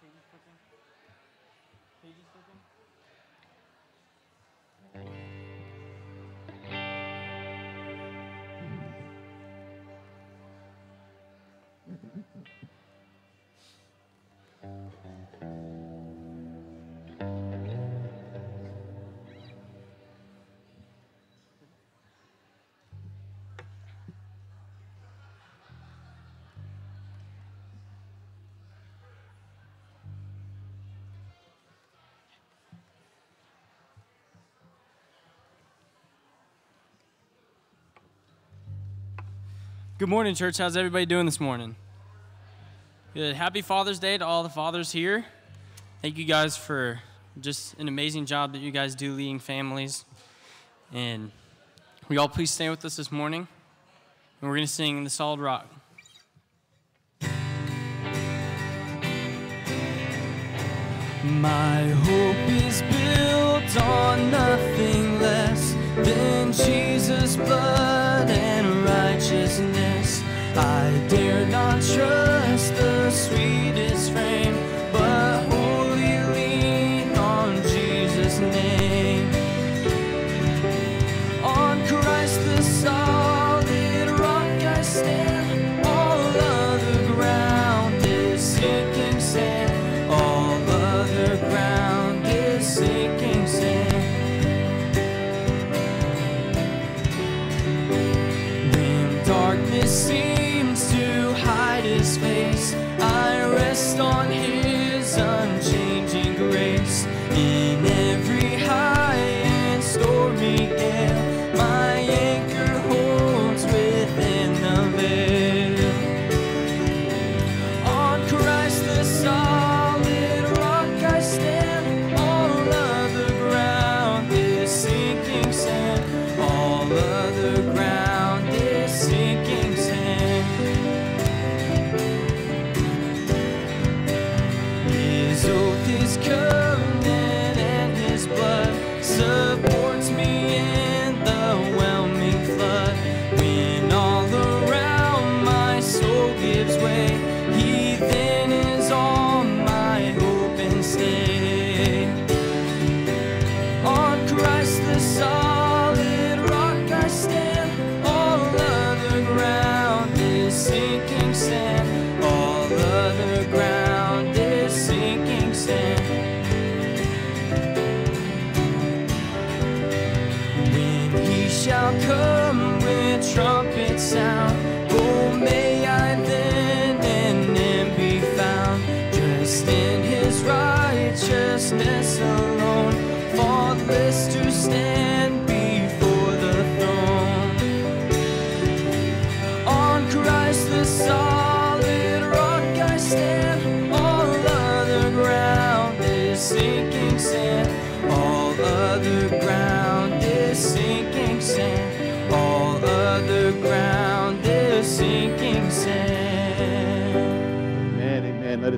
pages flipping? Pages flipping? Good morning, church. How's everybody doing this morning? Good. Happy Father's Day to all the fathers here. Thank you guys for just an amazing job that you guys do leading families. And we all please stay with us this morning. And we're going to sing The Solid Rock. My hope is built on nothing less than Jesus' blood dare not trust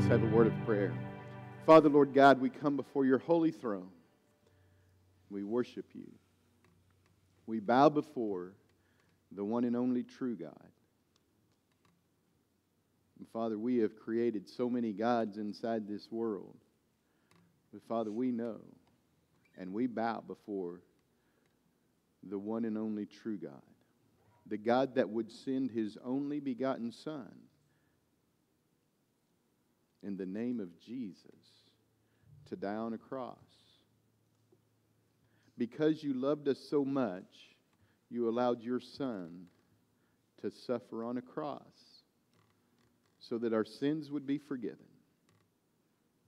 have a word of prayer. Father, Lord God, we come before your holy throne. We worship you. We bow before the one and only true God. And Father, we have created so many gods inside this world. But Father, we know and we bow before the one and only true God. The God that would send his only begotten Son in the name of Jesus to die on a cross. Because you loved us so much, you allowed your Son to suffer on a cross so that our sins would be forgiven.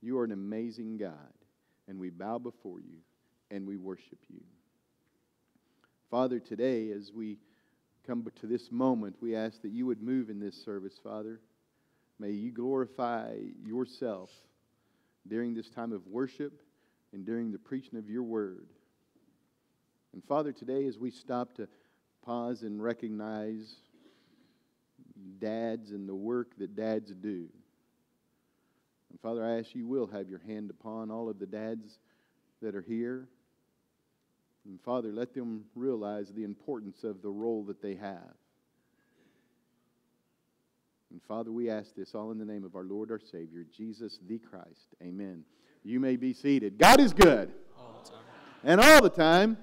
You are an amazing God, and we bow before you and we worship you. Father, today, as we come to this moment, we ask that you would move in this service, Father. May you glorify yourself during this time of worship and during the preaching of your word. And Father, today as we stop to pause and recognize dads and the work that dads do. And Father, I ask you will have your hand upon all of the dads that are here. And Father, let them realize the importance of the role that they have. And Father, we ask this all in the name of our Lord, our Savior, Jesus the Christ. Amen. You may be seated. God is good. All the time. And all the time.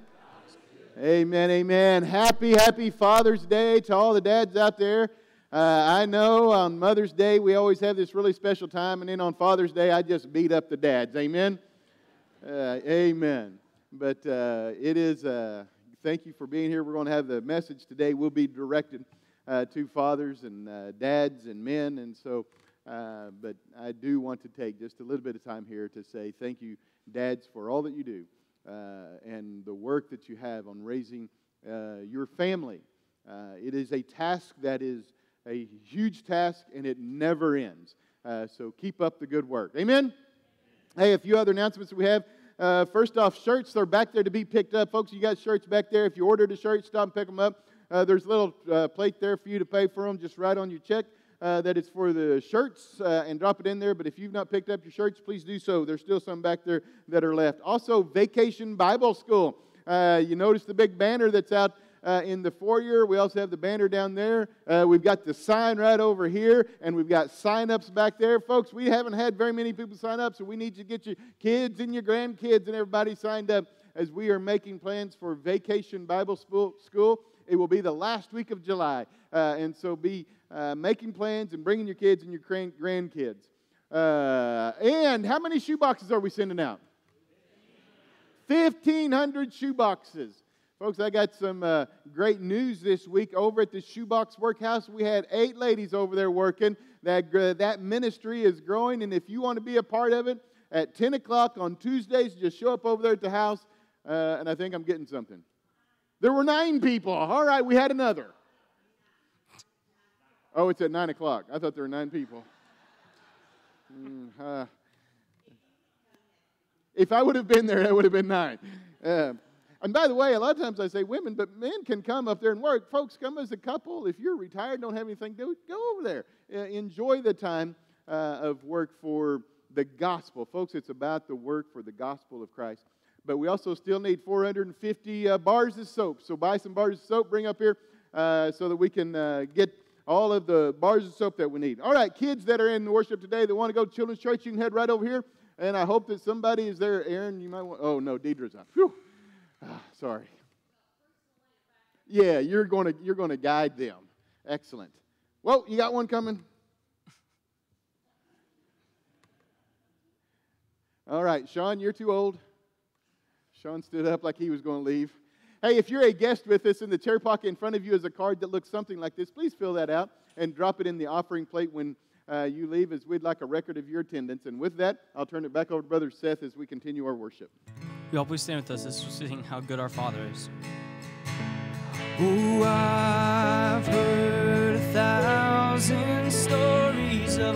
Amen, amen. Happy, happy Father's Day to all the dads out there. Uh, I know on Mother's Day we always have this really special time, and then on Father's Day I just beat up the dads. Amen. Uh, amen. But uh, it is. Uh, thank you for being here. We're going to have the message today. We'll be directed uh, to fathers and uh, dads and men, and so. but I do want to take just a little bit of time here to say thank you, dads, for all that you do and the work that you have on raising your family. it is a task that is a huge task and it never ends. Uh, so keep up the good work. Amen? Hey, a few other announcements we have. Uh, first off, shirts, they're back there to be picked up. Folks, you got shirts back there. If you ordered a shirt, stop and pick them up. Uh, there's a little uh, plate there for you to pay for them. Just write on your check uh, that it's for the shirts uh, and drop it in there. But if you've not picked up your shirts, please do so. There's still some back there that are left. Also, Vacation Bible School. you notice the big banner that's out uh, in the foyer. We also have the banner down there. Uh, we've got the sign right over here, and we've got sign ups back there. Folks, we haven't had very many people sign up, so we need you to get your kids and your grandkids and everybody signed up as we are making plans for Vacation Bible School. It will be the last week of July, uh, and so be uh, making plans and bringing your kids and your grandkids. Uh, and how many shoe boxes are we sending out? 1,500 shoe boxes. Folks, I got some uh, great news this week. Over at the Shoebox Workhouse, we had eight ladies over there working. That, uh, that ministry is growing, and if you want to be a part of it, at 10 o'clock on Tuesdays, just show up over there at the house, uh, and I think I'm getting something. There were nine people. All right, we had another. Oh, it's at 9 o'clock. I thought there were nine people. Mm, uh, if I would have been there, that would have been nine. Uh, and by the way, a lot of times I say women, but men can come up there and work. Folks, come as a couple. If you're retired, don't have anything to do, go over there. Uh, enjoy the time uh, of work for the gospel. Folks, it's about the work for the gospel of Christ. But we also still need 450 uh, bars of soap. So buy some bars of soap, bring up here uh, so that we can uh, get all of the bars of soap that we need. All right, kids that are in worship today that want to go to Children's Church, you can head right over here. And I hope that somebody is there. Aaron, you might want. Oh, no, Deidre's up. Whew. Ah, sorry. Yeah, you're going to you're going to guide them. Excellent. Well, you got one coming. All right, Sean, you're too old. Sean stood up like he was going to leave. Hey, if you're a guest with us in the chair pocket in front of you is a card that looks something like this, please fill that out and drop it in the offering plate when uh, you leave, as we'd like a record of your attendance. And with that, I'll turn it back over to Brother Seth as we continue our worship. Y'all please stand with us as we sing How Good Our Father Is. Oh, I've heard a thousand stories of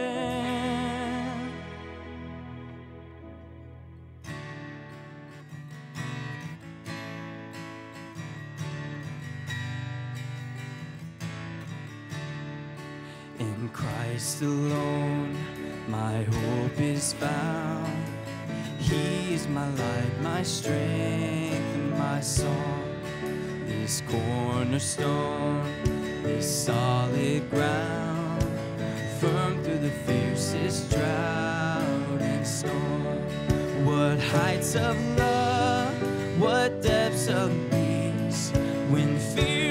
Christ alone, my hope is found. He is my light, my strength, and my song. This cornerstone, this solid ground, firm through the fiercest drought and storm. What heights of love, what depths of peace, when fears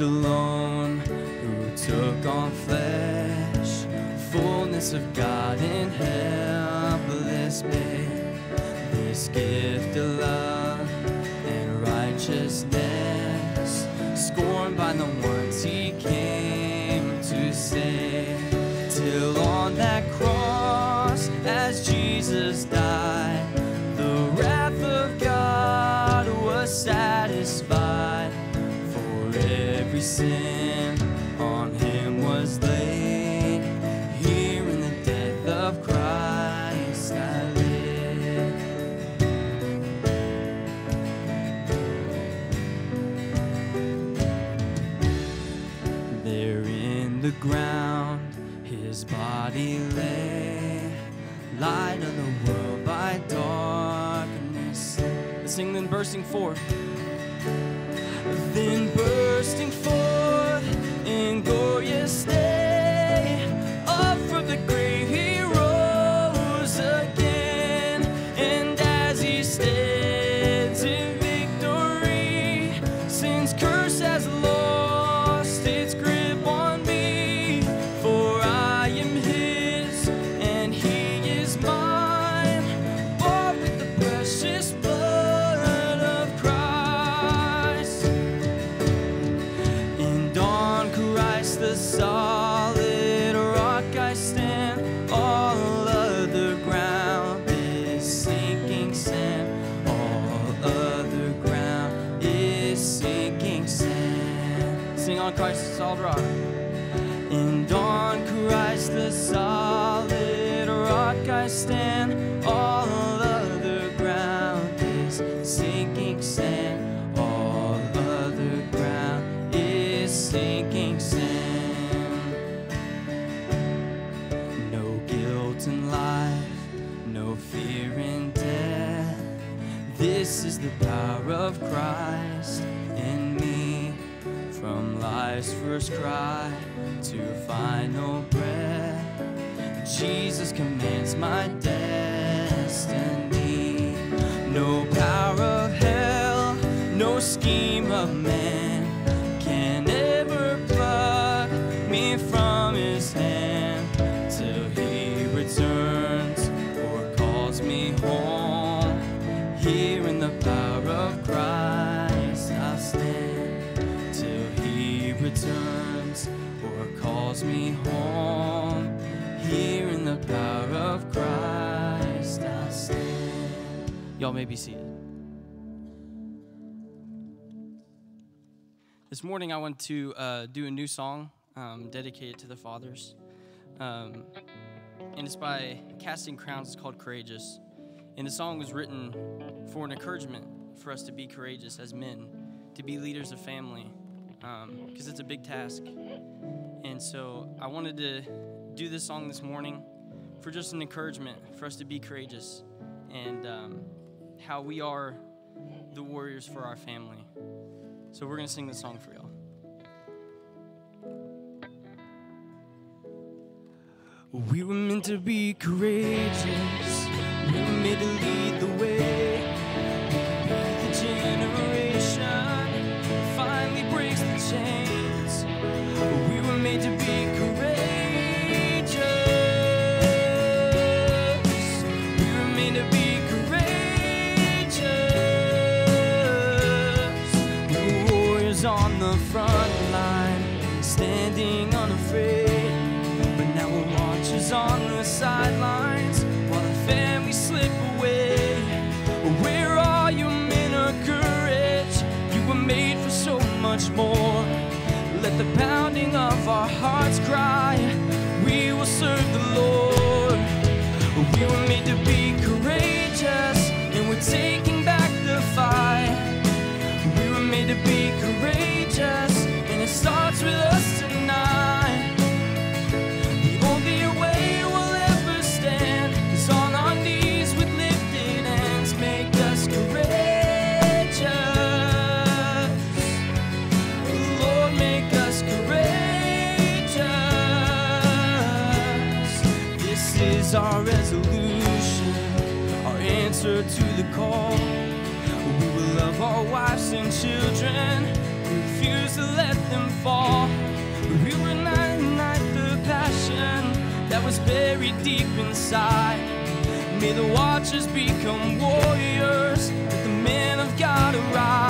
Alone, who took on flesh, fullness of God in helpless babe. This gift his body lay, light of the world by darkness. Let's sing then bursting forth. Then bursting forth power of Christ in me. From life's first cry to final breath, Jesus commands my destiny. Calls me home. Here in the power of Christ I'll stand. Y'all may be seated. This morning, I want to uh, do a new song um, dedicated to the fathers. Um, and it's by Casting Crowns. It's called Courageous. And the song was written for an encouragement for us to be courageous as men, to be leaders of family, because it's a big task. And so I wanted to do this song this morning for just an encouragement for us to be courageous and um, how we are the warriors for our family. So we're going to sing this song for y'all. We were meant to be courageous. We were meant to lead the way. more. Let the pounding of our hearts cry, we will serve the Lord. We were made to be courageous, and we take is our resolution, our answer to the call. We will love our wives and children, refuse to let them fall. We will ignite the passion that was buried deep inside. May the watchers become warriors, let the men of God arise.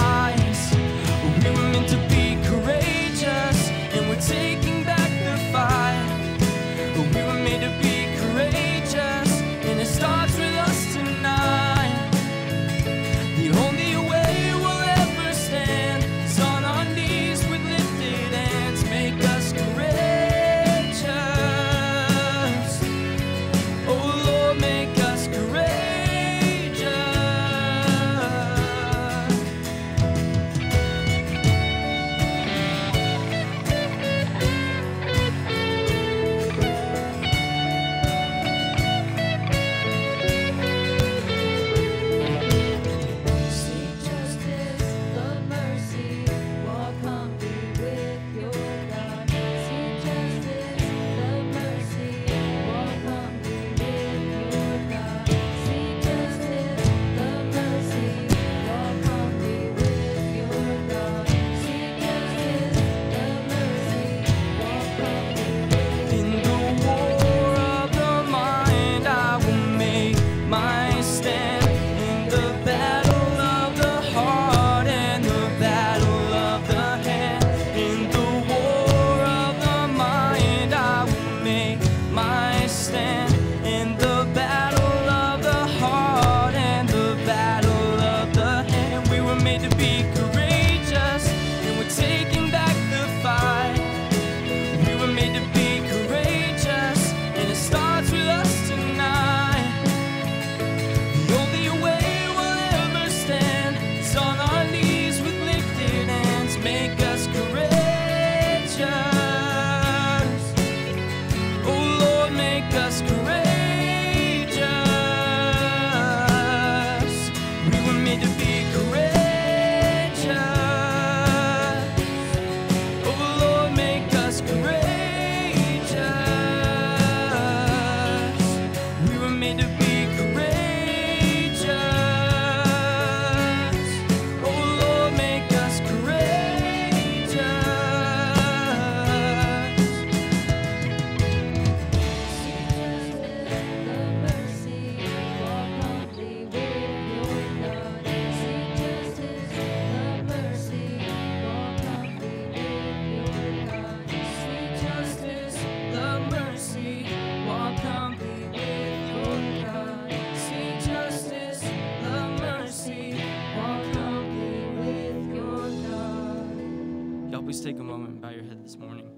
this morning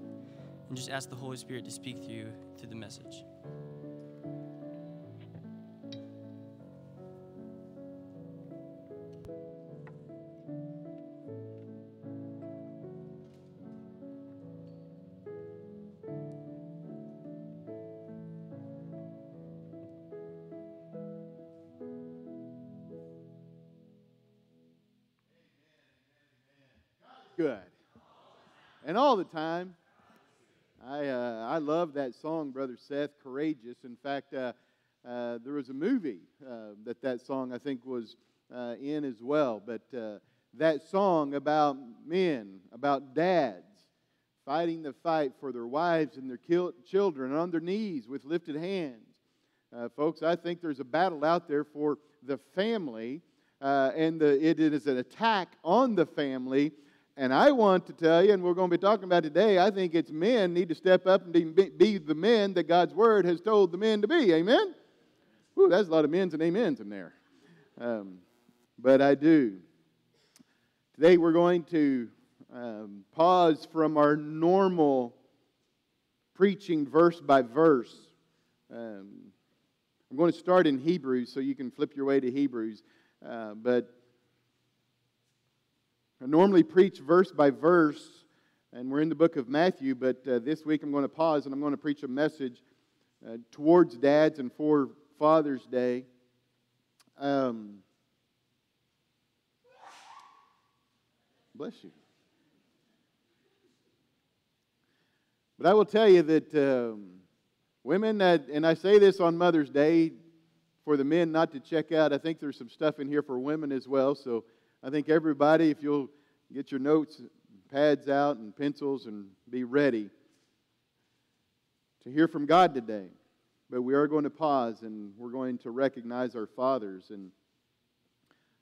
and just ask the Holy Spirit to speak through you through the message. good and all the time. I, uh, I love that song, Brother Seth, Courageous. In fact, uh, uh, there was a movie uh, that that song, I think, was uh, in as well. But uh, that song about men, about dads fighting the fight for their wives and their kil- children on their knees with lifted hands. Uh, folks, I think there's a battle out there for the family, uh, and the, it is an attack on the family and I want to tell you, and we're going to be talking about today, I think it's men need to step up and be, the men that God's Word has told the men to be. Amen? Ooh, that's a lot of men's and amens in there. Um, but I do. Today we're going to um, pause from our normal preaching verse by verse. Um, I'm going to start in Hebrews, so you can flip your way to Hebrews. Uh, but I normally preach verse by verse, and we're in the book of Matthew, but uh, this week I'm going to pause and I'm going to preach a message uh, towards dads and for Father's Day. Um, bless you. But I will tell you that um, women, that, and I say this on Mother's Day for the men not to check out, I think there's some stuff in here for women as well. So I think everybody, if you'll get your notes, pads out, and pencils, and be ready to hear from God today. But we are going to pause and we're going to recognize our fathers. And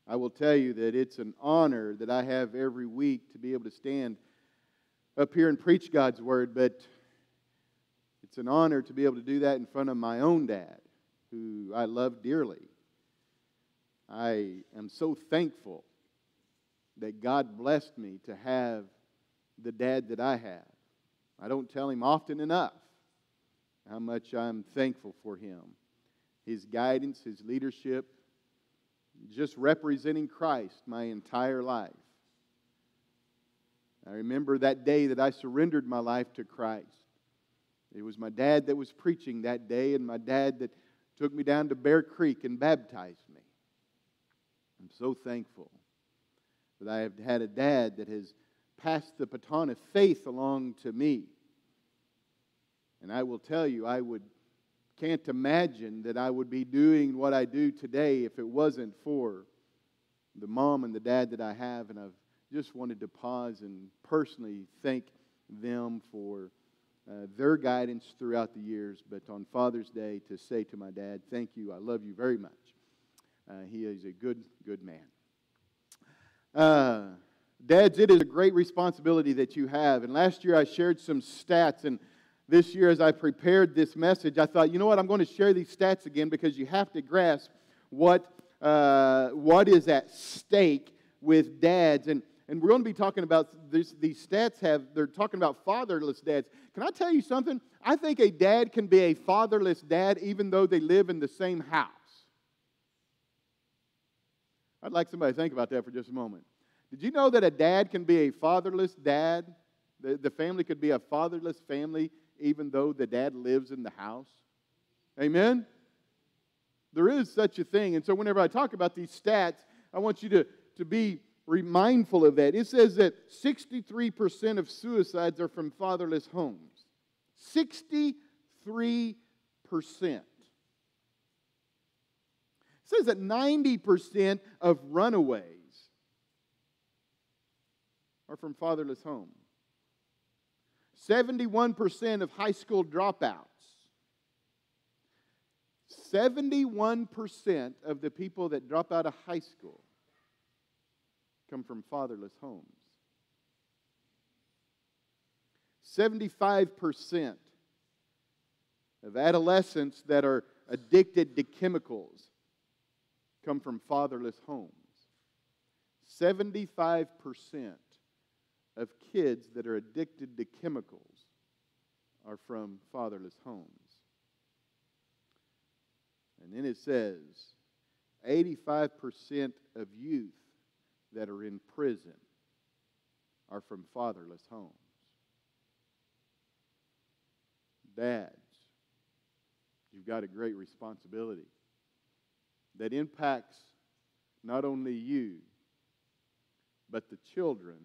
I will tell you that it's an honor that I have every week to be able to stand up here and preach God's word, but it's an honor to be able to do that in front of my own dad, who I love dearly. I am so thankful that God blessed me to have the dad that I have. I don't tell him often enough how much I'm thankful for him. His guidance, his leadership, just representing Christ my entire life. I remember that day that I surrendered my life to Christ. It was my dad that was preaching that day, and my dad that took me down to Bear Creek and baptized me. I'm so thankful that I have had a dad that has passed the baton of faith along to me. And I will tell you, I would can't imagine that I would be doing what I do today if it wasn't for the mom and the dad that I have. And I've just wanted to pause and personally thank them for uh, their guidance throughout the years. But on Father's Day, to say to my dad, thank you, I love you very much. Uh, he is a good, good man. Uh, dads, it is a great responsibility that you have. And last year I shared some stats, and this year as I prepared this message, I thought, you know what, I'm going to share these stats again because you have to grasp what, uh, what is at stake with dads. And, and we're going to be talking about this, these stats have, they're talking about fatherless dads. Can I tell you something? I think a dad can be a fatherless dad even though they live in the same house. I'd like somebody to think about that for just a moment. Did you know that a dad can be a fatherless dad? The, the family could be a fatherless family even though the dad lives in the house? Amen? There is such a thing. And so, whenever I talk about these stats, I want you to, to be mindful of that. It says that 63% of suicides are from fatherless homes. 63%. Says that 90% of runaways are from fatherless homes. 71% of high school dropouts. 71% of the people that drop out of high school come from fatherless homes. 75% of adolescents that are addicted to chemicals come from fatherless homes. 75% of kids that are addicted to chemicals are from fatherless homes. And then it says 85% of youth that are in prison are from fatherless homes. Dads, you've got a great responsibility that impacts not only you, but the children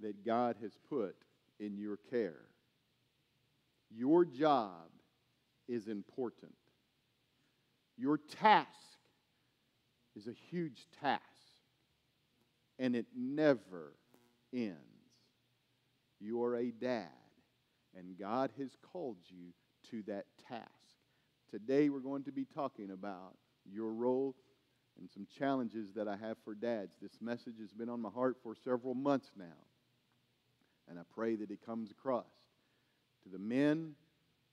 that God has put in your care. Your job is important. Your task is a huge task, and it never ends. You are a dad, and God has called you to that task. Today, we're going to be talking about your role and some challenges that I have for dads. This message has been on my heart for several months now, and I pray that it comes across to the men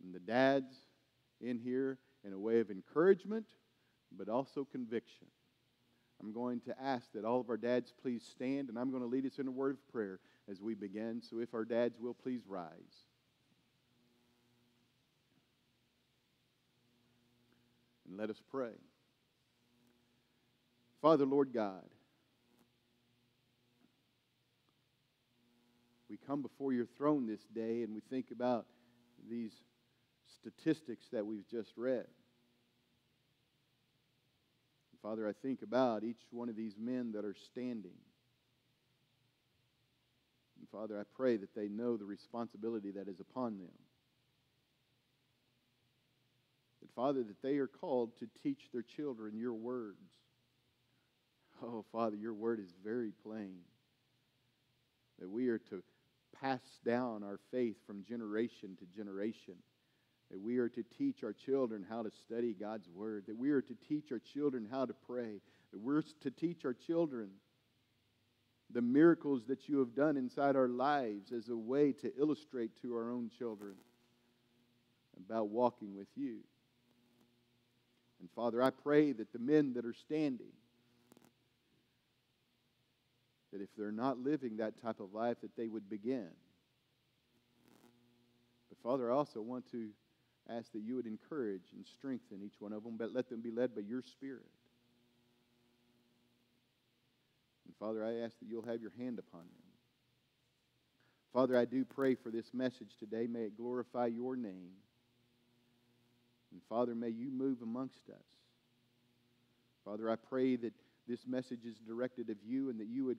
and the dads in here in a way of encouragement, but also conviction. I'm going to ask that all of our dads please stand, and I'm going to lead us in a word of prayer as we begin. So if our dads will please rise. And let us pray. Father, Lord God, we come before your throne this day and we think about these statistics that we've just read. Father, I think about each one of these men that are standing. And Father, I pray that they know the responsibility that is upon them. That, Father, that they are called to teach their children your words. Oh, Father, your word is very plain. That we are to pass down our faith from generation to generation. That we are to teach our children how to study God's Word. That we are to teach our children how to pray. That we're to teach our children the miracles that you have done inside our lives as a way to illustrate to our own children about walking with you. And Father, I pray that the men that are standing, that if they're not living that type of life, that they would begin. But Father, I also want to ask that you would encourage and strengthen each one of them, but let them be led by your Spirit. And Father, I ask that you'll have your hand upon them. Father, I do pray for this message today. May it glorify your name. And Father, may you move amongst us. Father, I pray that this message is directed of you and that you would,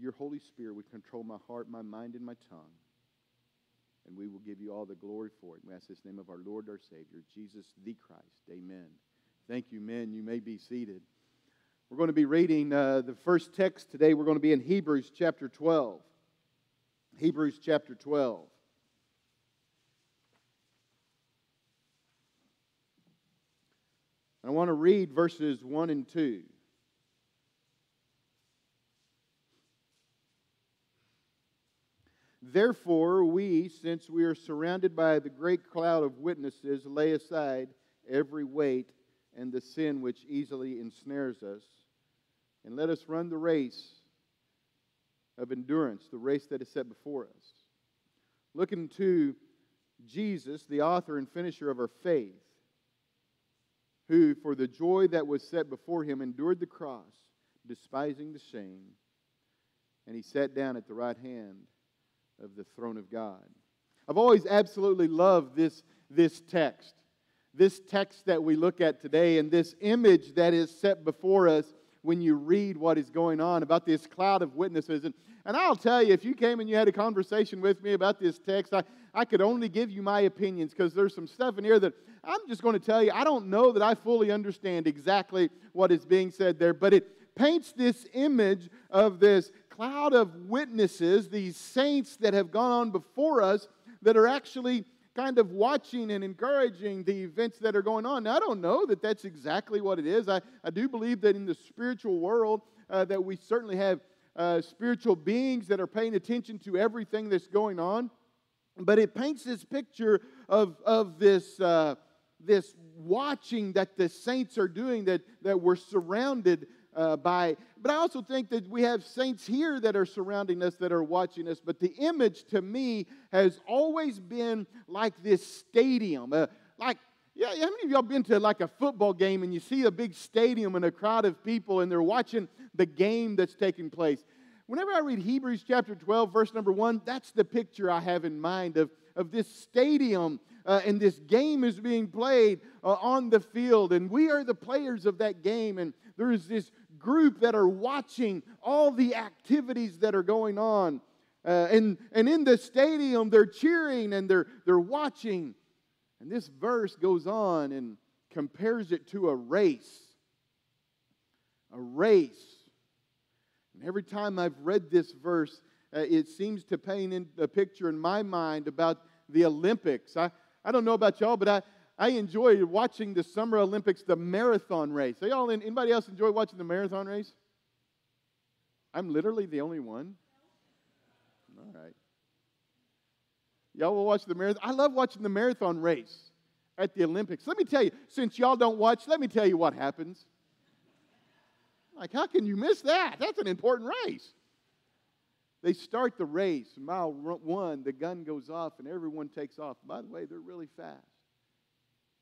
your Holy Spirit would control my heart, my mind, and my tongue. And we will give you all the glory for it. We ask this name of our Lord, our Savior, Jesus the Christ. Amen. Thank you, men. You may be seated. We're going to be reading uh, the first text today. We're going to be in Hebrews chapter 12. Hebrews chapter 12. I want to read verses 1 and 2. Therefore, we, since we are surrounded by the great cloud of witnesses, lay aside every weight and the sin which easily ensnares us, and let us run the race of endurance, the race that is set before us. Looking to Jesus, the author and finisher of our faith, who, for the joy that was set before him, endured the cross, despising the shame, and he sat down at the right hand of the throne of God. I've always absolutely loved this, this text. This text that we look at today and this image that is set before us when you read what is going on about this cloud of witnesses. And, and I'll tell you, if you came and you had a conversation with me about this text, I, I could only give you my opinions because there's some stuff in here that I'm just going to tell you, I don't know that I fully understand exactly what is being said there, but it paints this image of this cloud of witnesses, these saints that have gone on before us that are actually kind of watching and encouraging the events that are going on. Now, I don't know that that's exactly what it is. I, I do believe that in the spiritual world uh, that we certainly have uh, spiritual beings that are paying attention to everything that's going on. But it paints this picture of, of this, uh, this watching that the saints are doing, that, that we're surrounded uh, by. But I also think that we have saints here that are surrounding us, that are watching us. But the image to me has always been like this stadium. Uh, like, yeah, how many of y'all been to like a football game and you see a big stadium and a crowd of people and they're watching the game that's taking place? Whenever I read Hebrews chapter 12, verse number 1, that's the picture I have in mind of, of this stadium uh, and this game is being played uh, on the field, and we are the players of that game, and there is this group that are watching all the activities that are going on. Uh, and, and in the stadium, they're cheering and they're, they're watching. And this verse goes on and compares it to a race. A race. And every time I've read this verse, uh, it seems to paint in a picture in my mind about the Olympics. I, I don't know about y'all, but I, I enjoy watching the Summer Olympics, the marathon race. Are y'all, anybody else enjoy watching the marathon race? I'm literally the only one. All right. Y'all will watch the marathon. I love watching the marathon race at the Olympics. Let me tell you, since y'all don't watch, let me tell you what happens. Like, how can you miss that? That's an important race. They start the race, mile one, the gun goes off, and everyone takes off. By the way, they're really fast.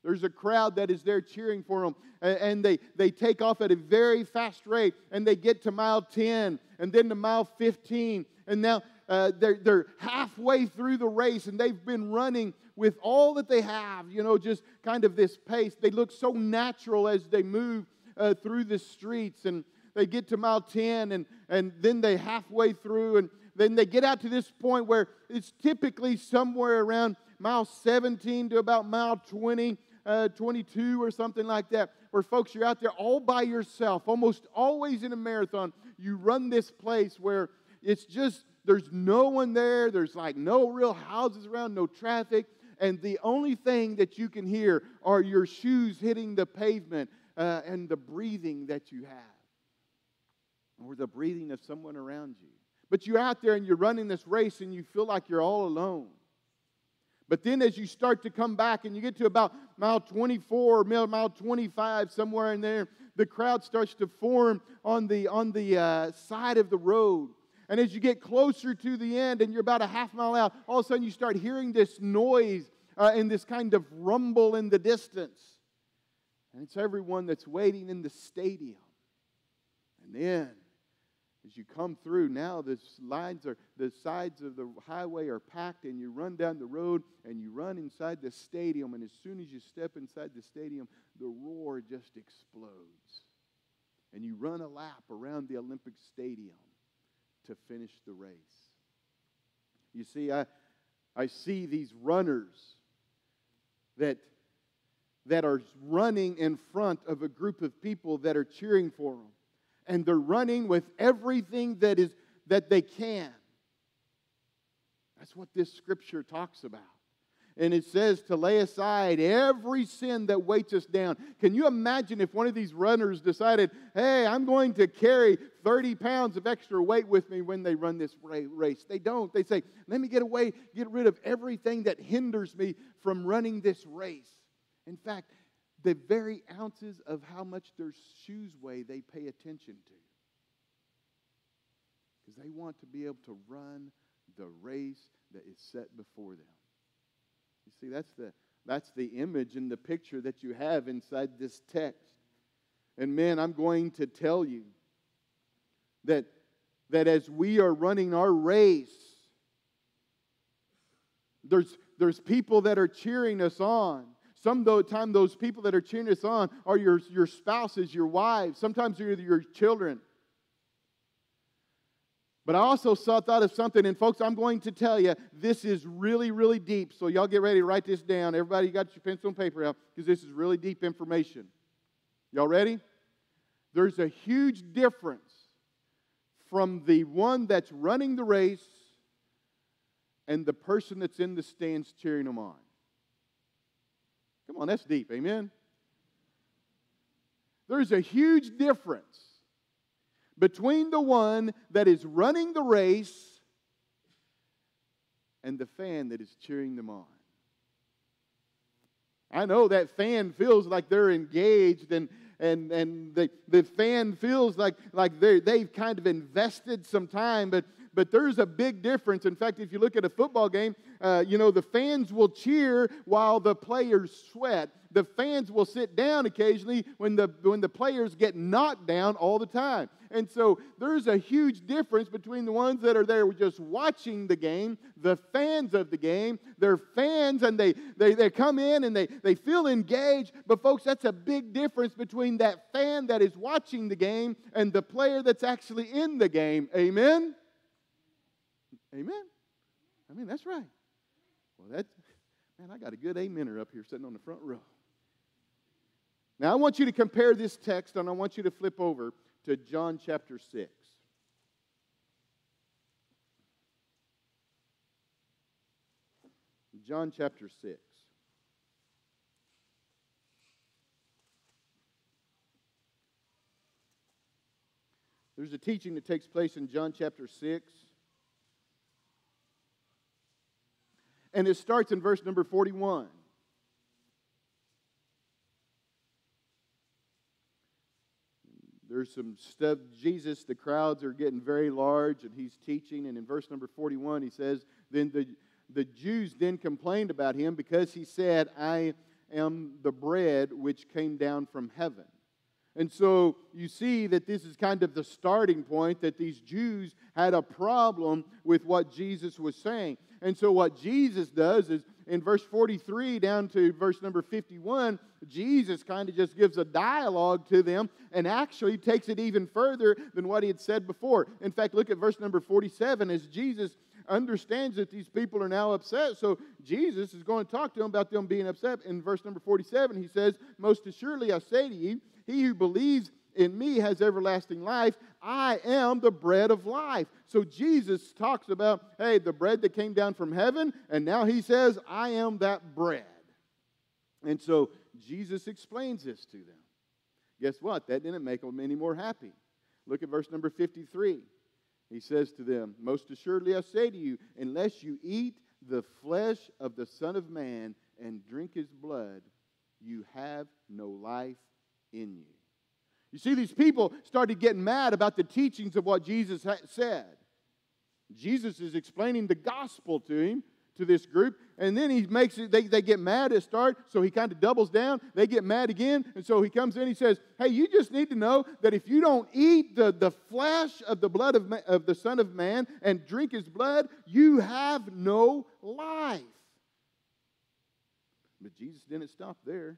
There's a crowd that is there cheering for them, and they, they take off at a very fast rate, and they get to mile 10, and then to mile 15, and now uh, they're, they're halfway through the race, and they've been running with all that they have, you know, just kind of this pace. They look so natural as they move uh, through the streets, and they get to mile 10, and, and then they halfway through, and then they get out to this point where it's typically somewhere around mile 17 to about mile 20 uh, 22 or something like that, where folks, you're out there all by yourself, almost always in a marathon. You run this place where it's just, there's no one there, there's like no real houses around, no traffic, and the only thing that you can hear are your shoes hitting the pavement uh, and the breathing that you have, or the breathing of someone around you. But you're out there and you're running this race and you feel like you're all alone. But then as you start to come back and you get to about mile 24 or mile 25, somewhere in there, the crowd starts to form on the, on the uh, side of the road. And as you get closer to the end and you're about a half mile out, all of a sudden you start hearing this noise uh, and this kind of rumble in the distance. And it's everyone that's waiting in the stadium. And then as you come through, now the lines are the sides of the highway are packed, and you run down the road and you run inside the stadium. And as soon as you step inside the stadium, the roar just explodes. And you run a lap around the Olympic Stadium to finish the race. You see, I, I see these runners that, that are running in front of a group of people that are cheering for them and they're running with everything that is that they can. That's what this scripture talks about. And it says to lay aside every sin that weights us down. Can you imagine if one of these runners decided, hey, I'm going to carry 30 pounds of extra weight with me when they run this race? They don't. They say, let me get away, get rid of everything that hinders me from running this race. In fact, the very ounces of how much their shoes weigh, they pay attention to. Because they want to be able to run the race that is set before them. You see, that's the, that's the image and the picture that you have inside this text. And man, I'm going to tell you that, that as we are running our race, there's, there's people that are cheering us on. Some time those people that are cheering us on are your, your spouses, your wives, sometimes they're your children. But I also saw thought of something, and folks, I'm going to tell you this is really, really deep. So y'all get ready to write this down. Everybody got your pencil and paper out because this is really deep information. Y'all ready? There's a huge difference from the one that's running the race and the person that's in the stands cheering them on. Come on, that's deep. Amen? There's a huge difference between the one that is running the race and the fan that is cheering them on. I know that fan feels like they're engaged and and, and the, the fan feels like, like they they've kind of invested some time, but but there's a big difference. In fact, if you look at a football game, uh, you know, the fans will cheer while the players sweat. The fans will sit down occasionally when the, when the players get knocked down all the time. And so there's a huge difference between the ones that are there just watching the game, the fans of the game. They're fans and they, they, they come in and they, they feel engaged. But, folks, that's a big difference between that fan that is watching the game and the player that's actually in the game. Amen? Amen. I mean, that's right. Well, that's, man, I got a good amener up here sitting on the front row. Now, I want you to compare this text and I want you to flip over to John chapter 6. John chapter 6. There's a teaching that takes place in John chapter 6. And it starts in verse number 41. There's some stuff, Jesus, the crowds are getting very large, and he's teaching. And in verse number 41, he says, Then the, the Jews then complained about him because he said, I am the bread which came down from heaven. And so you see that this is kind of the starting point that these Jews had a problem with what Jesus was saying. And so what Jesus does is in verse 43 down to verse number 51, Jesus kind of just gives a dialogue to them and actually takes it even further than what he had said before. In fact, look at verse number 47 as Jesus understands that these people are now upset. So Jesus is going to talk to them about them being upset. In verse number 47, he says, Most assuredly I say to you, he who believes in me has everlasting life. I am the bread of life. So Jesus talks about, hey, the bread that came down from heaven, and now he says, I am that bread. And so Jesus explains this to them. Guess what? That didn't make them any more happy. Look at verse number 53. He says to them, Most assuredly I say to you, unless you eat the flesh of the Son of Man and drink his blood, you have no life in you. You see, these people started getting mad about the teachings of what Jesus said. Jesus is explaining the gospel to him, to this group, and then he makes it, they, they get mad at start, so he kind of doubles down. They get mad again, and so he comes in, he says, Hey, you just need to know that if you don't eat the, the flesh of the blood of, of the Son of Man and drink his blood, you have no life. But Jesus didn't stop there.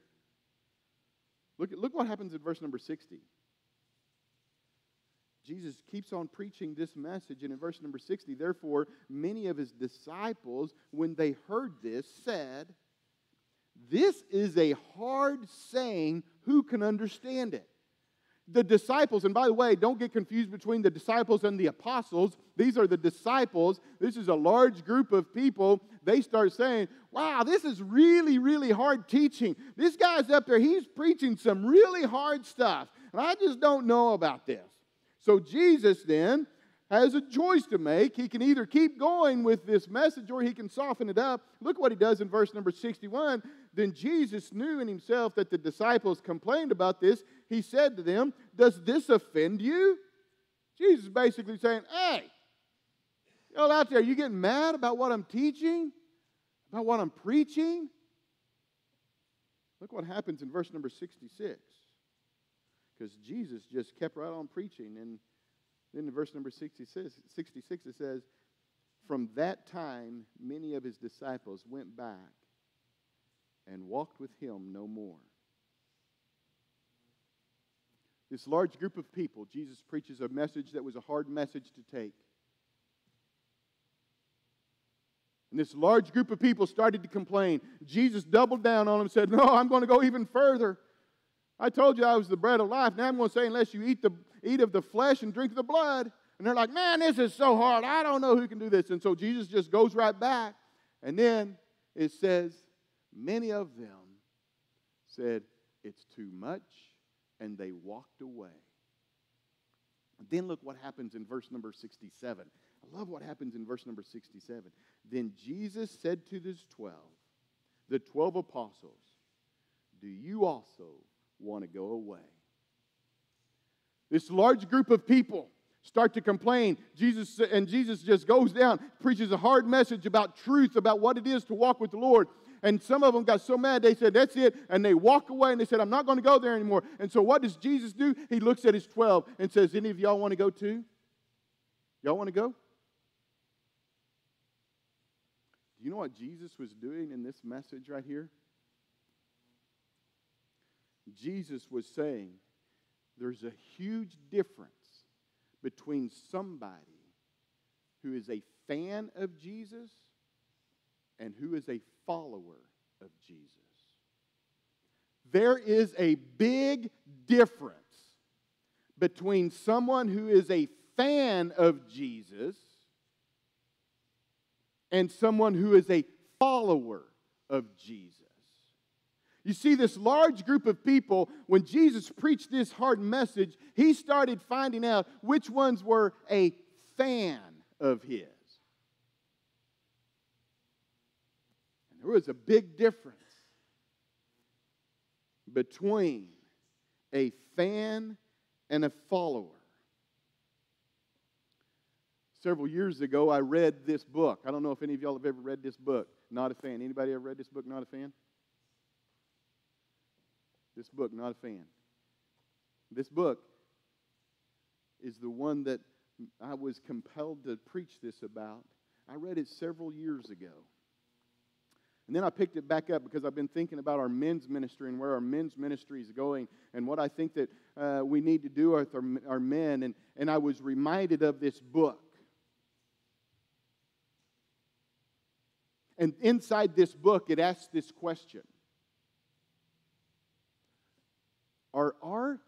Look, look what happens in verse number 60. Jesus keeps on preaching this message, and in verse number 60, therefore, many of his disciples, when they heard this, said, This is a hard saying, who can understand it? The disciples, and by the way, don't get confused between the disciples and the apostles. These are the disciples. This is a large group of people. They start saying, Wow, this is really, really hard teaching. This guy's up there, he's preaching some really hard stuff, and I just don't know about this. So Jesus then has a choice to make. He can either keep going with this message or he can soften it up. Look what he does in verse number 61. Then Jesus knew in himself that the disciples complained about this. He said to them, Does this offend you? Jesus basically saying, Hey, y'all out there, you getting mad about what I'm teaching? About what I'm preaching? Look what happens in verse number 66 because Jesus just kept right on preaching. And then in verse number 66, 66 it says, From that time, many of his disciples went back and walked with him no more. This large group of people, Jesus preaches a message that was a hard message to take. And this large group of people started to complain. Jesus doubled down on them and said, No, I'm going to go even further. I told you I was the bread of life. Now I'm going to say, unless you eat, the, eat of the flesh and drink of the blood. And they're like, man, this is so hard. I don't know who can do this. And so Jesus just goes right back. And then it says, many of them said, it's too much. And they walked away. Then look what happens in verse number 67. I love what happens in verse number 67. Then Jesus said to his 12, the 12 apostles, Do you also want to go away. This large group of people start to complain. Jesus and Jesus just goes down, preaches a hard message about truth, about what it is to walk with the Lord. And some of them got so mad they said, That's it. And they walk away and they said, I'm not going to go there anymore. And so what does Jesus do? He looks at his 12 and says, Any of y'all want to go too? Y'all want to go? Do you know what Jesus was doing in this message right here? Jesus was saying there's a huge difference between somebody who is a fan of Jesus and who is a follower of Jesus. There is a big difference between someone who is a fan of Jesus and someone who is a follower of Jesus. You see, this large group of people, when Jesus preached this hard message, he started finding out which ones were a fan of his. And there was a big difference between a fan and a follower. Several years ago, I read this book. I don't know if any of y'all have ever read this book. Not a fan. Anybody ever read this book? Not a fan. This book, not a fan. This book is the one that I was compelled to preach this about. I read it several years ago. And then I picked it back up because I've been thinking about our men's ministry and where our men's ministry is going and what I think that uh, we need to do with our, our men. And, and I was reminded of this book. And inside this book, it asks this question Are our,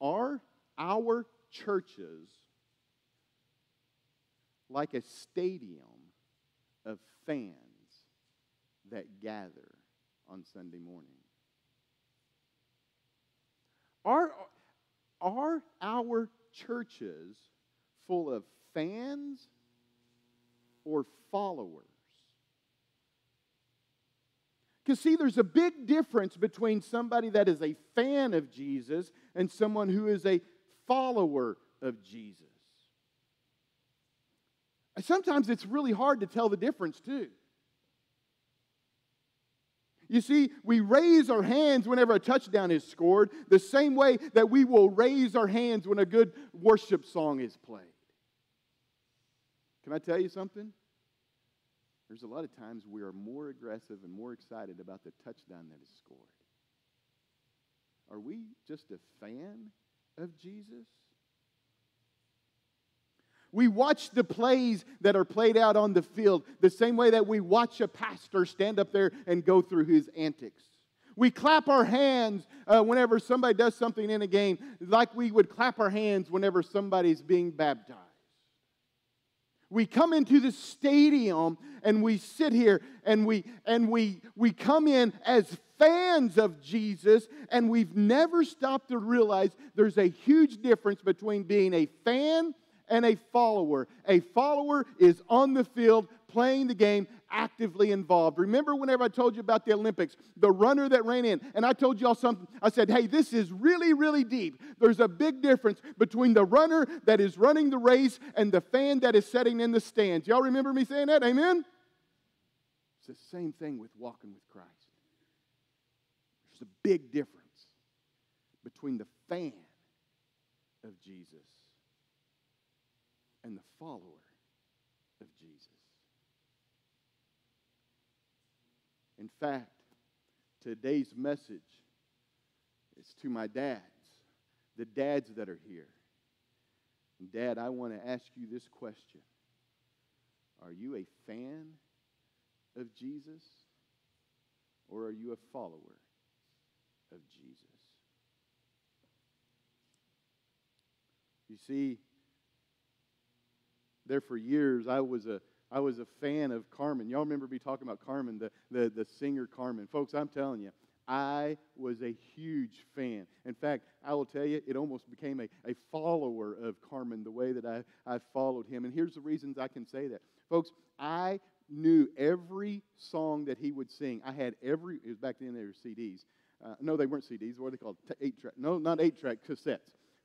are our churches like a stadium of fans that gather on Sunday morning? Are, are our churches full of fans or followers? Because, see, there's a big difference between somebody that is a fan of Jesus and someone who is a follower of Jesus. Sometimes it's really hard to tell the difference, too. You see, we raise our hands whenever a touchdown is scored, the same way that we will raise our hands when a good worship song is played. Can I tell you something? There's a lot of times we are more aggressive and more excited about the touchdown that is scored. Are we just a fan of Jesus? We watch the plays that are played out on the field the same way that we watch a pastor stand up there and go through his antics. We clap our hands uh, whenever somebody does something in a game, like we would clap our hands whenever somebody's being baptized. We come into the stadium and we sit here and we and we we come in as fans of Jesus and we've never stopped to realize there's a huge difference between being a fan and a follower. A follower is on the field playing the game, actively involved. Remember whenever I told you about the Olympics, the runner that ran in, and I told y'all something. I said, hey, this is really, really deep. There's a big difference between the runner that is running the race and the fan that is sitting in the stands. Y'all remember me saying that? Amen? It's the same thing with walking with Christ. There's a big difference between the fan of Jesus and the follower of Jesus. In fact, today's message is to my dads, the dads that are here. And Dad, I want to ask you this question Are you a fan of Jesus or are you a follower of Jesus? You see, there for years I was a I was a fan of Carmen. Y'all remember me talking about Carmen, the, the, the singer Carmen. Folks, I'm telling you, I was a huge fan. In fact, I will tell you, it almost became a, a follower of Carmen the way that I, I followed him. And here's the reasons I can say that. Folks, I knew every song that he would sing. I had every, it was back then they were CDs. Uh, no, they weren't CDs. What are they called? T- eight track. No, not eight track, cassettes.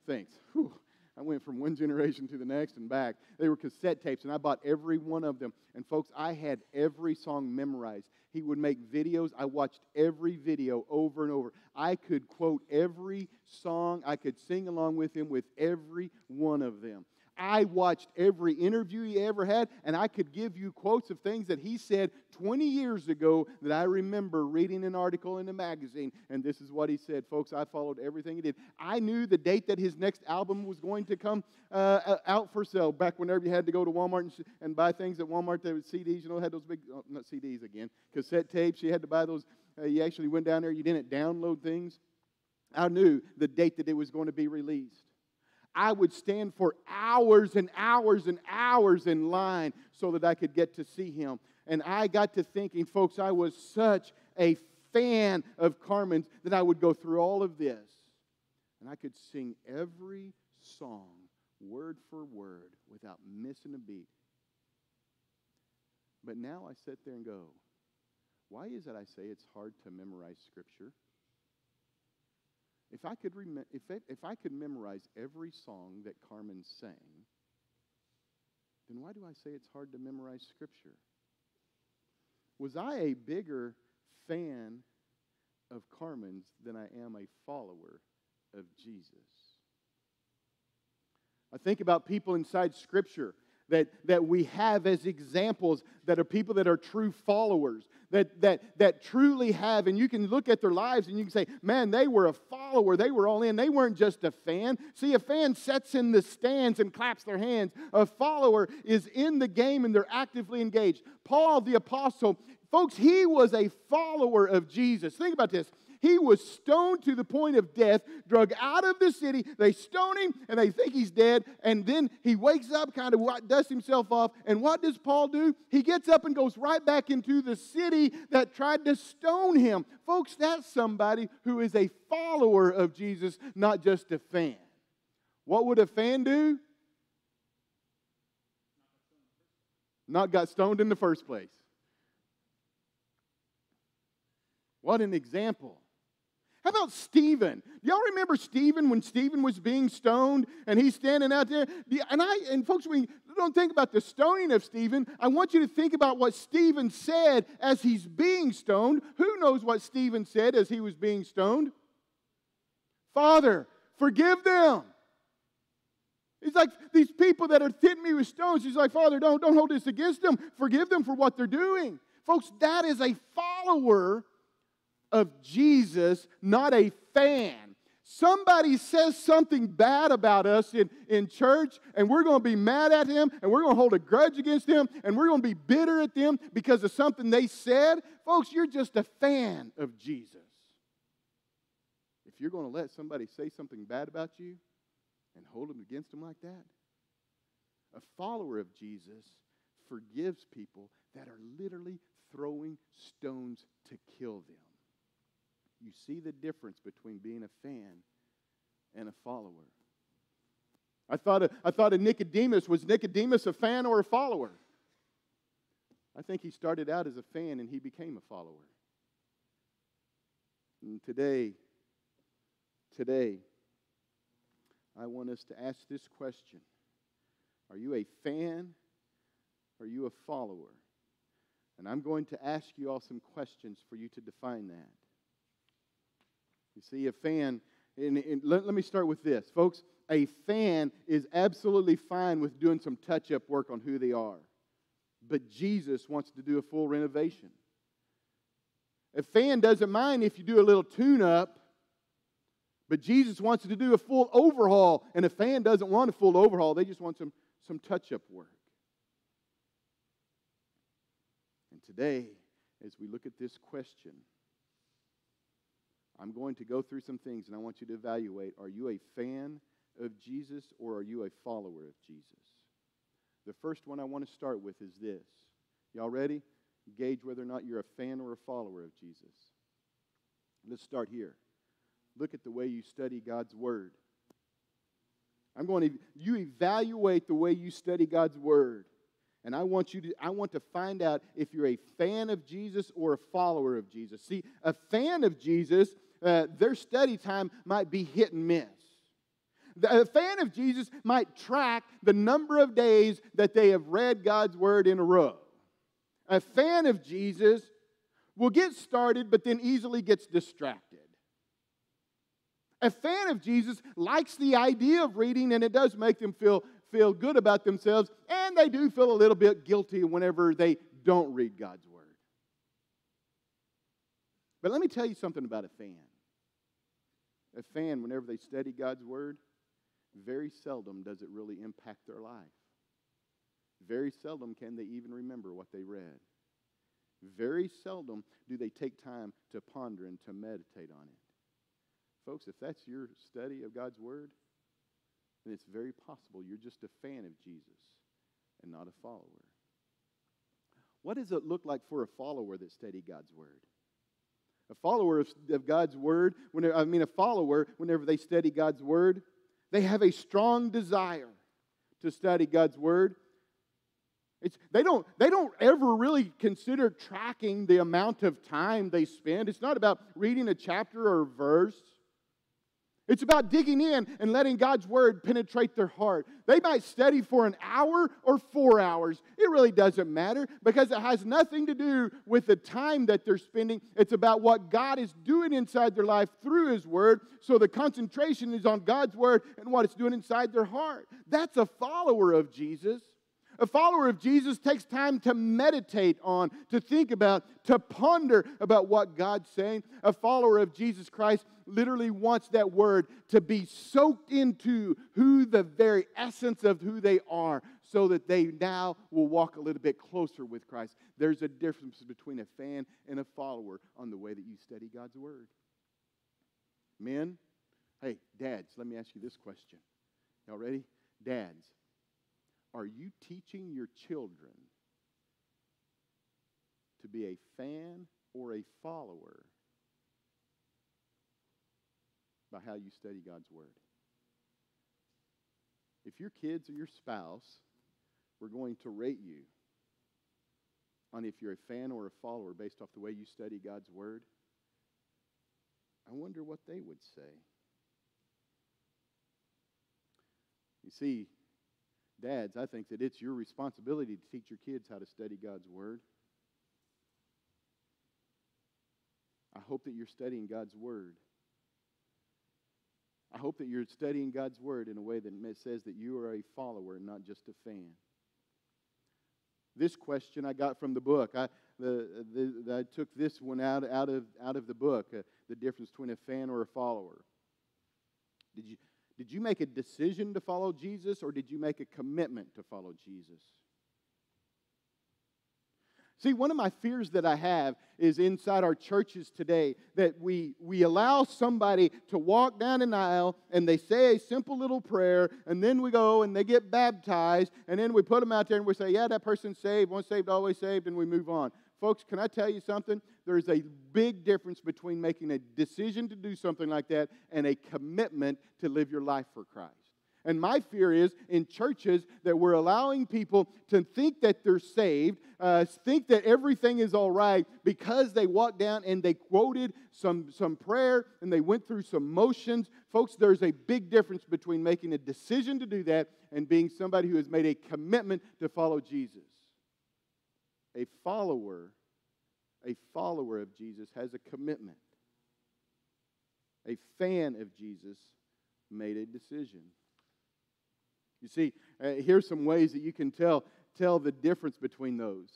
Thanks. Whew. I went from one generation to the next and back. They were cassette tapes, and I bought every one of them. And folks, I had every song memorized. He would make videos. I watched every video over and over. I could quote every song. I could sing along with him with every one of them. I watched every interview he ever had, and I could give you quotes of things that he said 20 years ago that I remember reading an article in a magazine, and this is what he said. Folks, I followed everything he did. I knew the date that his next album was going to come uh, uh, out for sale back whenever you had to go to Walmart and, sh- and buy things at Walmart. There was CDs, you know, had those big, oh, not CDs again, cassette tapes. You had to buy those. Uh, you actually went down there, you didn't download things. I knew the date that it was going to be released. I would stand for hours and hours and hours in line so that I could get to see him. And I got to thinking, folks, I was such a fan of Carmen's that I would go through all of this. And I could sing every song word for word without missing a beat. But now I sit there and go, why is it I say it's hard to memorize Scripture? If I could, rem- if, it, if I could memorize every song that Carmen sang, then why do I say it's hard to memorize Scripture? Was I a bigger fan of Carmen's than I am a follower of Jesus? I think about people inside Scripture that, that we have as examples that are people that are true followers, that, that, that truly have, and you can look at their lives and you can say, man, they were a follower. They were all in. They weren't just a fan. See, a fan sits in the stands and claps their hands. A follower is in the game and they're actively engaged. Paul the Apostle, folks, he was a follower of Jesus. Think about this. He was stoned to the point of death, drug out of the city. They stone him and they think he's dead. And then he wakes up, kind of dusts himself off. And what does Paul do? He gets up and goes right back into the city that tried to stone him. Folks, that's somebody who is a follower of Jesus, not just a fan. What would a fan do? Not got stoned in the first place. What an example. How about Stephen? Y'all remember Stephen when Stephen was being stoned and he's standing out there? And I and folks, we don't think about the stoning of Stephen. I want you to think about what Stephen said as he's being stoned. Who knows what Stephen said as he was being stoned? Father, forgive them. He's like, these people that are hitting me with stones, he's like, Father, don't, don't hold this against them. Forgive them for what they're doing. Folks, that is a follower of Jesus, not a fan. Somebody says something bad about us in, in church, and we're going to be mad at him, and we're going to hold a grudge against him, and we're going to be bitter at them because of something they said. Folks, you're just a fan of Jesus. If you're going to let somebody say something bad about you and hold them against them like that, a follower of Jesus forgives people that are literally throwing stones to kill them. You see the difference between being a fan and a follower. I thought of, I thought of Nicodemus. Was Nicodemus a fan or a follower? I think he started out as a fan and he became a follower. And today, today, I want us to ask this question Are you a fan? Or are you a follower? And I'm going to ask you all some questions for you to define that. You see, a fan, and, and let, let me start with this. Folks, a fan is absolutely fine with doing some touch up work on who they are. But Jesus wants to do a full renovation. A fan doesn't mind if you do a little tune up, but Jesus wants to do a full overhaul. And a fan doesn't want a full overhaul, they just want some, some touch up work. And today, as we look at this question, I'm going to go through some things and I want you to evaluate are you a fan of Jesus or are you a follower of Jesus? The first one I want to start with is this. Y'all ready? Gauge whether or not you're a fan or a follower of Jesus. Let's start here. Look at the way you study God's Word. I'm going to, you evaluate the way you study God's Word. And I want you to, I want to find out if you're a fan of Jesus or a follower of Jesus. See, a fan of Jesus, uh, their study time might be hit and miss. A fan of Jesus might track the number of days that they have read God's word in a row. A fan of Jesus will get started, but then easily gets distracted. A fan of Jesus likes the idea of reading, and it does make them feel, feel good about themselves, and they do feel a little bit guilty whenever they don't read God's Word. But let me tell you something about a fan. A fan, whenever they study God's Word, very seldom does it really impact their life. Very seldom can they even remember what they read. Very seldom do they take time to ponder and to meditate on it. Folks, if that's your study of God's Word, then it's very possible you're just a fan of Jesus and not a follower. What does it look like for a follower that study God's Word? A follower of, of God's Word, whenever, I mean, a follower, whenever they study God's Word, they have a strong desire to study God's Word. It's, they, don't, they don't ever really consider tracking the amount of time they spend. It's not about reading a chapter or a verse. It's about digging in and letting God's word penetrate their heart. They might study for an hour or four hours. It really doesn't matter because it has nothing to do with the time that they're spending. It's about what God is doing inside their life through His word. So the concentration is on God's word and what it's doing inside their heart. That's a follower of Jesus. A follower of Jesus takes time to meditate on, to think about, to ponder about what God's saying. A follower of Jesus Christ literally wants that word to be soaked into who the very essence of who they are so that they now will walk a little bit closer with Christ. There's a difference between a fan and a follower on the way that you study God's word. Men, hey, dads, let me ask you this question. Y'all ready? Dads, are you teaching your children to be a fan or a follower by how you study God's Word? If your kids or your spouse were going to rate you on if you're a fan or a follower based off the way you study God's Word, I wonder what they would say. You see, Dads, I think that it's your responsibility to teach your kids how to study God's Word. I hope that you're studying God's Word. I hope that you're studying God's Word in a way that says that you are a follower and not just a fan. This question I got from the book. I, the, the, I took this one out, out, of, out of the book uh, the difference between a fan or a follower. Did you, did you make a decision to follow Jesus or did you make a commitment to follow Jesus? See, one of my fears that I have is inside our churches today that we, we allow somebody to walk down an aisle and they say a simple little prayer, and then we go and they get baptized, and then we put them out there and we say, Yeah, that person's saved, once saved, always saved, and we move on. Folks, can I tell you something? There's a big difference between making a decision to do something like that and a commitment to live your life for Christ. And my fear is in churches that we're allowing people to think that they're saved, uh, think that everything is all right because they walked down and they quoted some, some prayer and they went through some motions. Folks, there's a big difference between making a decision to do that and being somebody who has made a commitment to follow Jesus. A follower, a follower of Jesus has a commitment. A fan of Jesus made a decision. You see, uh, here's some ways that you can tell, tell the difference between those.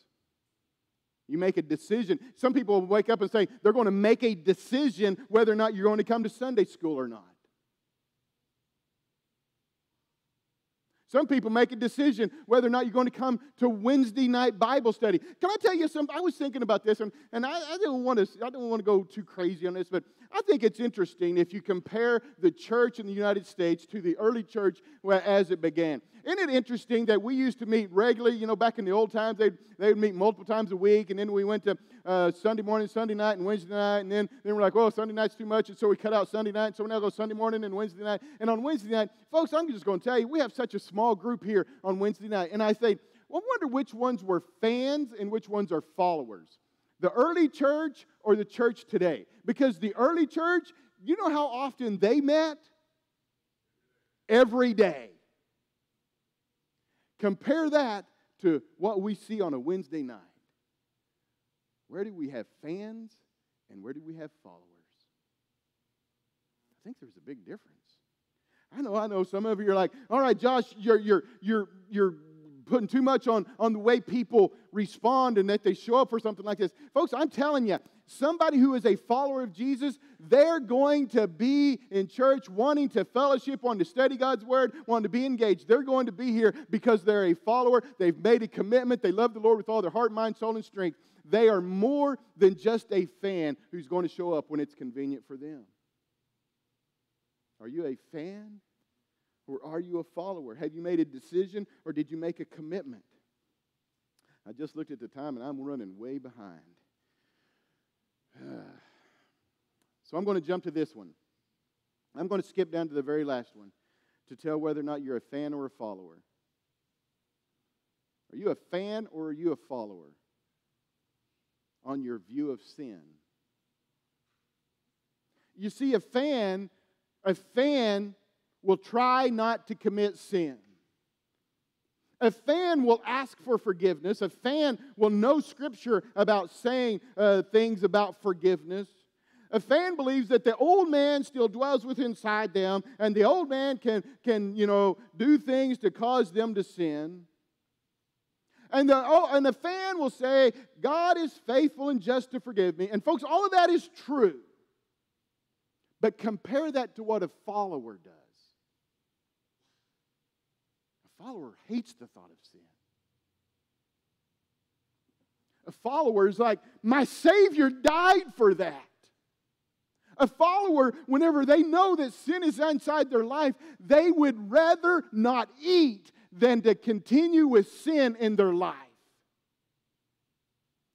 You make a decision. Some people wake up and say they're going to make a decision whether or not you're going to come to Sunday school or not. Some people make a decision whether or not you're going to come to Wednesday night Bible study. Can I tell you something? I was thinking about this, and, and I, I don't want to I don't want to go too crazy on this, but I think it's interesting if you compare the church in the United States to the early church as it began. Isn't it interesting that we used to meet regularly? You know, back in the old times, they'd, they'd meet multiple times a week, and then we went to uh, Sunday morning, Sunday night, and Wednesday night, and then, then we're like, oh, Sunday night's too much, and so we cut out Sunday night, so we now go Sunday morning and Wednesday night. And on Wednesday night, folks, I'm just going to tell you, we have such a small group here on Wednesday night, and I say, well, I wonder which ones were fans and which ones are followers. The early church or the church today? Because the early church, you know how often they met? Every day. Compare that to what we see on a Wednesday night. Where do we have fans and where do we have followers? I think there's a big difference. I know, I know. Some of you are like, all right, Josh, you're, you're, you're, you're putting too much on, on the way people respond and that they show up for something like this. Folks, I'm telling you, somebody who is a follower of Jesus, they're going to be in church wanting to fellowship, wanting to study God's word, wanting to be engaged. They're going to be here because they're a follower. They've made a commitment. They love the Lord with all their heart, mind, soul, and strength. They are more than just a fan who's going to show up when it's convenient for them. Are you a fan or are you a follower? Have you made a decision or did you make a commitment? I just looked at the time and I'm running way behind. so I'm going to jump to this one. I'm going to skip down to the very last one to tell whether or not you're a fan or a follower. Are you a fan or are you a follower on your view of sin? You see, a fan, a fan will try not to commit sin. A fan will ask for forgiveness. A fan will know scripture about saying uh, things about forgiveness. A fan believes that the old man still dwells within inside them, and the old man can, can you know, do things to cause them to sin. And the, oh, and the fan will say, God is faithful and just to forgive me. And folks, all of that is true. But compare that to what a follower does. A follower hates the thought of sin. A follower is like, my Savior died for that. A follower, whenever they know that sin is inside their life, they would rather not eat than to continue with sin in their life.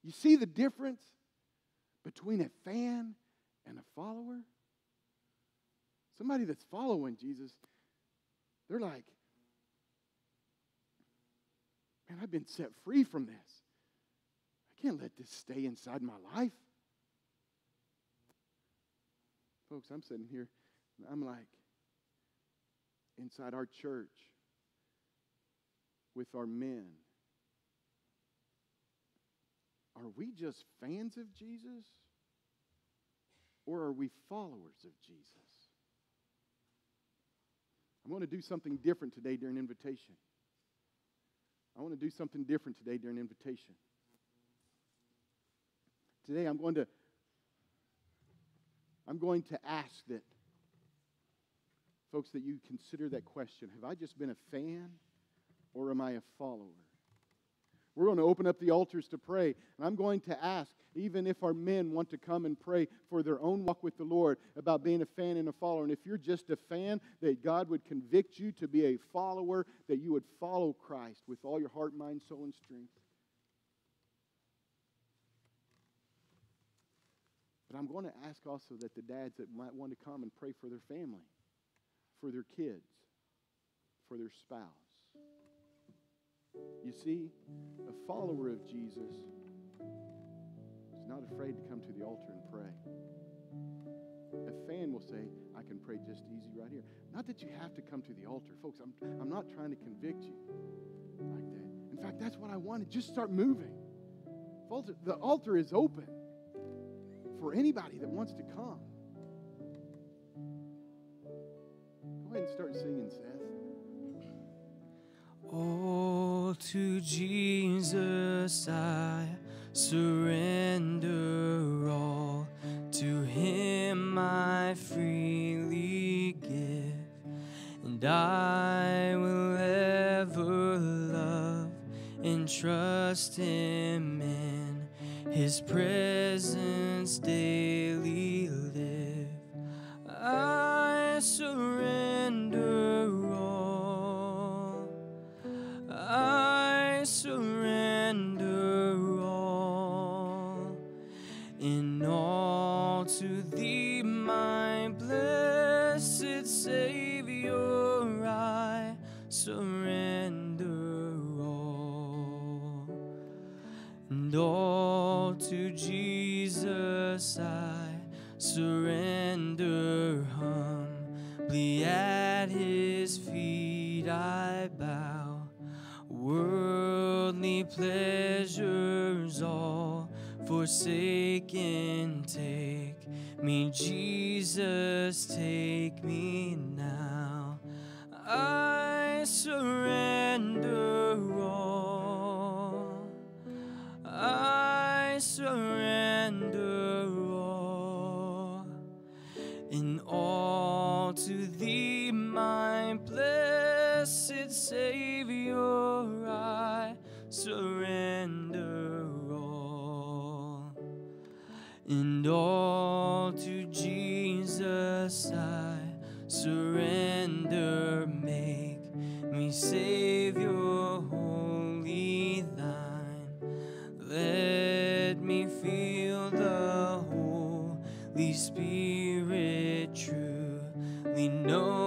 You see the difference between a fan and a follower? Somebody that's following Jesus, they're like, man, I've been set free from this. I can't let this stay inside my life. Folks, I'm sitting here I'm like, inside our church with our men, are we just fans of Jesus or are we followers of Jesus? I'm going to do something different today during invitation. I want to do something different today during invitation. Today I'm going to I'm going to ask that folks that you consider that question. Have I just been a fan or am I a follower? We're going to open up the altars to pray. And I'm going to ask, even if our men want to come and pray for their own walk with the Lord, about being a fan and a follower. And if you're just a fan, that God would convict you to be a follower, that you would follow Christ with all your heart, mind, soul, and strength. But I'm going to ask also that the dads that might want to come and pray for their family, for their kids, for their spouse. You see, a follower of Jesus is not afraid to come to the altar and pray. A fan will say, I can pray just easy right here. Not that you have to come to the altar. Folks, I'm, I'm not trying to convict you like that. In fact, that's what I wanted. Just start moving. The altar is open for anybody that wants to come. Go ahead and start singing, Seth. Oh, to Jesus I surrender all. To Him I freely give, and I will ever love and trust Him in His presence daily live. I surrender surrender all. And all to Jesus I surrender humbly at his feet I bow. Worldly pleasures all forsaken, take me, Jesus, take me Holy Spirit truly know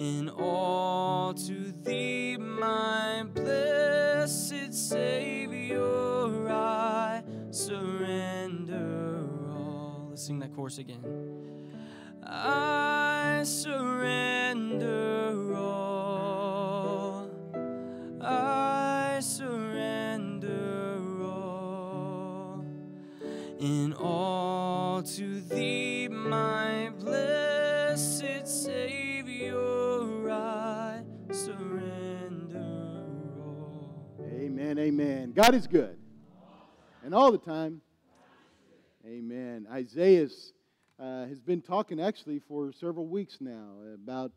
In all to thee, my blessed Savior, I surrender all. Let's sing that chorus again. I surrender God is good. And all the time. Amen. Isaiah uh, has been talking actually for several weeks now about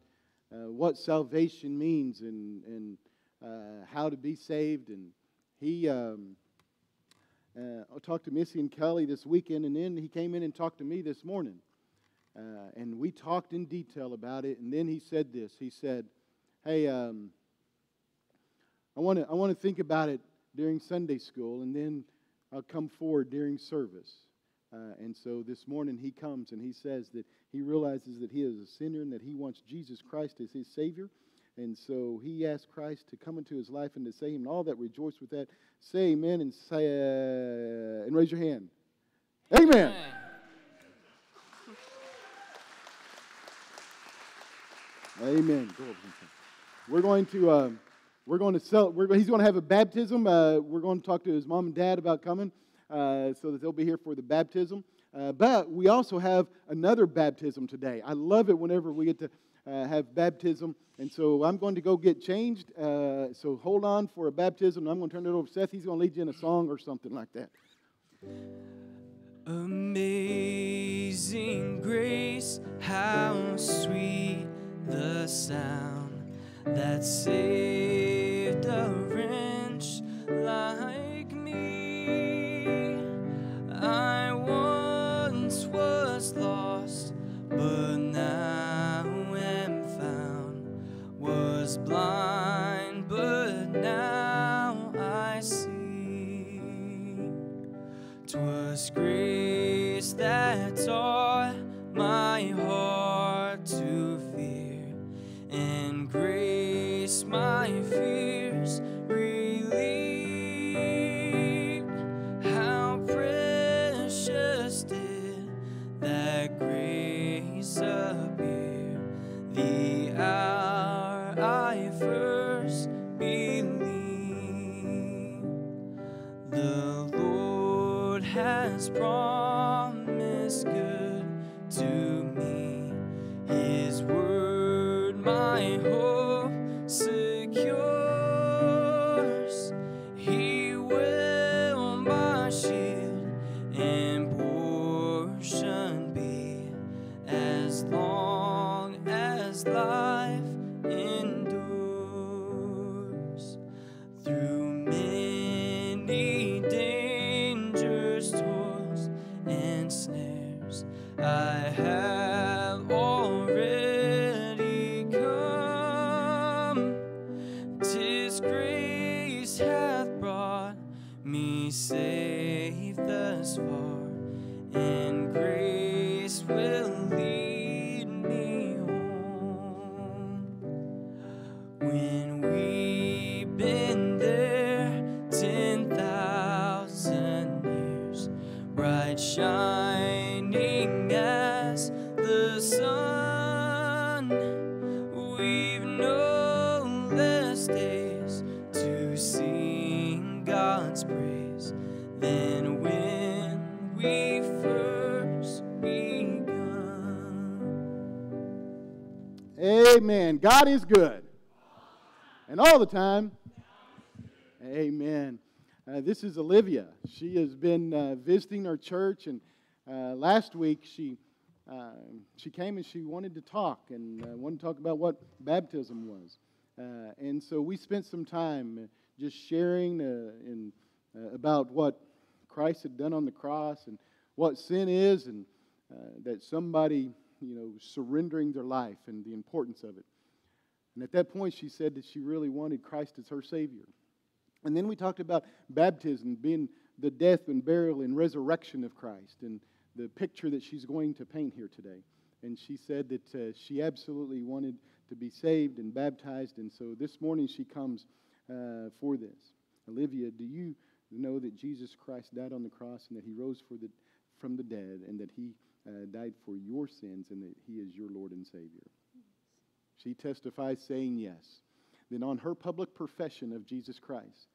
uh, what salvation means and, and uh, how to be saved. And he um, uh, talked to Missy and Kelly this weekend, and then he came in and talked to me this morning. Uh, and we talked in detail about it. And then he said this He said, Hey, um, I want to I want to think about it during Sunday school, and then I'll come forward during service. Uh, and so this morning he comes and he says that he realizes that he is a sinner and that he wants Jesus Christ as his Savior. And so he asked Christ to come into his life and to save him. And all that rejoice with that, say amen and say uh, and raise your hand. Amen. Amen. Some- We're going to uh, we're going to sell. We're, he's going to have a baptism. Uh, we're going to talk to his mom and dad about coming, uh, so that they'll be here for the baptism. Uh, but we also have another baptism today. I love it whenever we get to uh, have baptism, and so I'm going to go get changed. Uh, so hold on for a baptism. I'm going to turn it over to Seth. He's going to lead you in a song or something like that. Amazing grace, how sweet the sound that saved a wretch like me. I God is good. And all the time. Amen. Uh, this is Olivia. She has been uh, visiting our church, and uh, last week she uh, she came and she wanted to talk and uh, wanted to talk about what baptism was. Uh, and so we spent some time just sharing in, about what Christ had done on the cross and what sin is, and that somebody you know surrendering their life and the importance of it. And at that point, she said that she really wanted Christ as her Savior. And then we talked about baptism being the death and burial and resurrection of Christ and the picture that she's going to paint here today. And she said that uh, she absolutely wanted to be saved and baptized. And so this morning she comes uh, for this. Olivia, do you know that Jesus Christ died on the cross and that he rose the, from the dead and that he uh, died for your sins and that he is your Lord and Savior? She testifies saying yes. Then, on her public profession of Jesus Christ,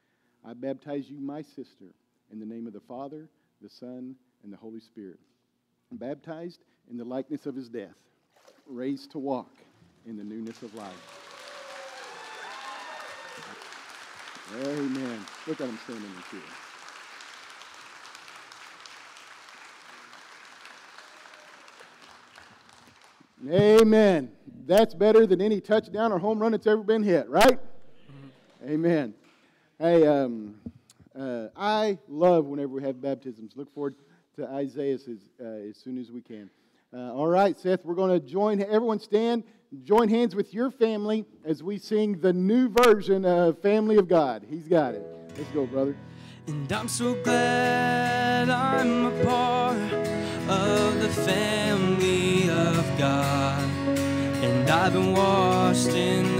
I baptize you, my sister, in the name of the Father, the Son, and the Holy Spirit. Baptized in the likeness of his death, raised to walk in the newness of life. Amen. Look at him standing in here. Amen. That's better than any touchdown or home run that's ever been hit, right? Amen. Hey, um, uh, I love whenever we have baptisms. Look forward to Isaiah's as, uh, as soon as we can. Uh, all right, Seth, we're going to join, everyone stand, join hands with your family as we sing the new version of Family of God. He's got it. Let's go, brother. And I'm so glad I'm a part of the family of God. And I've been washed in